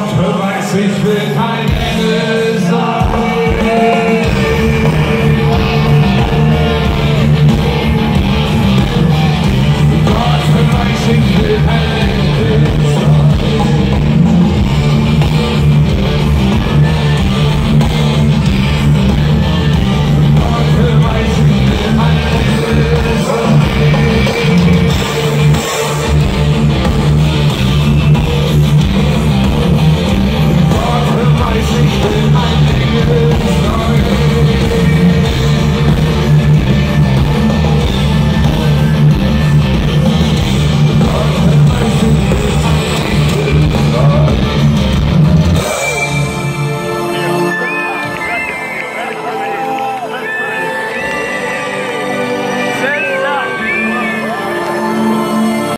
Gott beweist, ich will kein Engel sein.